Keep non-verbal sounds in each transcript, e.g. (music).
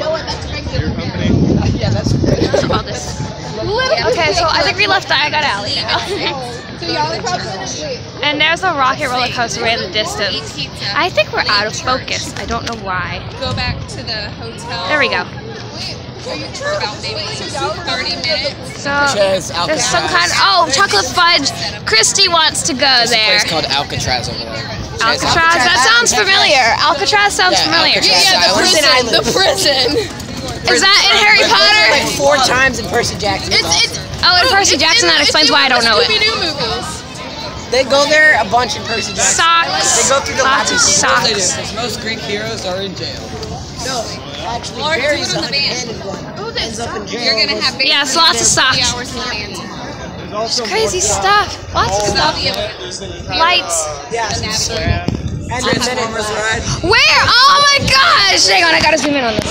know what? That's regular. (laughs) Yeah, that's all this. Okay, so I think we left Diagon Alley now. So y'all are probably gonna wait. and there's a rocket roller coaster way in the distance. I think we're out of focus. I don't know why. Go back to the hotel. There we go. For about maybe 30 minutes. So Says there's some kind. of, Oh, chocolate fudge. Christy wants to go there. It's called Alcatraz over there. Alcatraz. That sounds familiar. Alcatraz sounds Yeah, familiar. Alcatraz Island. The prison. Is that in Harry Potter? like four times in Percy Jackson. It's, it's, Oh, in oh, Percy Jackson, that explains why I don't know it. They go there a bunch in Percy Jackson. Socks. They go through the Lots of lobby. socks. because most Greek heroes are in jail. No, actually, Or Barry's do a in the van. handed one. Ends up in jail. You're gonna have Yes, lots of three socks. hours in the van tomorrow. Crazy stuff. Lots of stuff. be able to Lights. Yeah. And the Transformers ride. Where? Oh my gosh! Hang on, I gotta zoom in on this.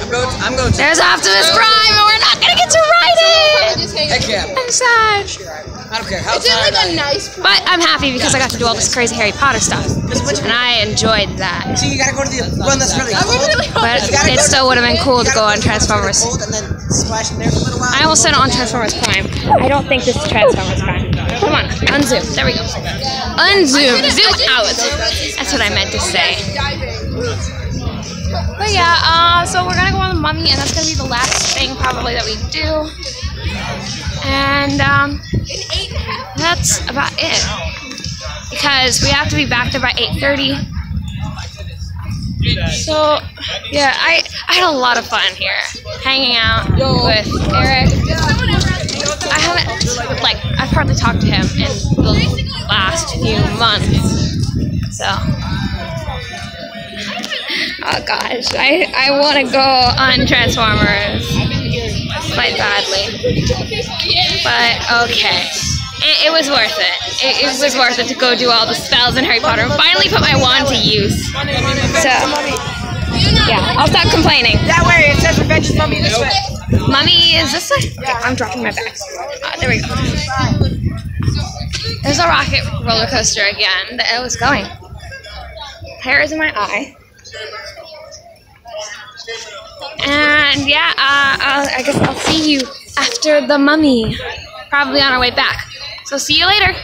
I'm going. I'm going to. There's Optimus Prime, and we're not gonna get to ride it. Heck yeah. I'm sad. I don't care it tired like I a am. nice But I'm happy because I got to do all this crazy Harry Potter stuff. And I enjoyed that. So you gotta go to the one that's really cold. But it still would have been cool to go on Transformers. Cold and then splash in there for a little while. I almost said on Transformers Prime. I don't think this is Transformers Prime. Come on, unzoom. There we go. Unzoom. Zoom out. That's what I meant to say. But yeah, uh, so we're gonna go on the Mummy, and that's gonna be the last thing probably that we do. And um, that's about it. Because we have to be back there by 8:30. So yeah, I I had a lot of fun here, hanging out with Eric. I haven't like I've hardly talked to him in the last few months. So oh gosh, I I want to go on Transformers quite badly, but okay. It, it was worth it. it. It was worth it to go do all the spells in Harry Potter and finally put my wand to use. So, yeah, I'll stop complaining. That way, it says revenge is mummy this way. Mummy, is this way? Okay, I'm dropping my bags. Uh, there we go. There's a rocket roller coaster again that I was going. Hair is in my eye. And yeah, uh, I'll, I guess I'll see you after the mummy. Probably on our way back. So see you later.